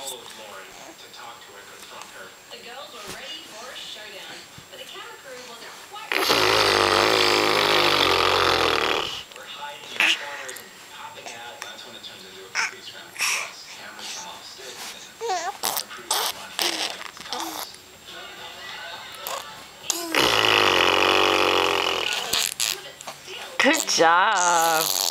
followed Lauren to talk to and confront her. The girls were ready for a showdown, but the camera crew wasn't quite We're hiding in corners and popping out. That's when it turns into a complete scramble for us. Cameras come off sticks and our crew is running like it's cops. Good job.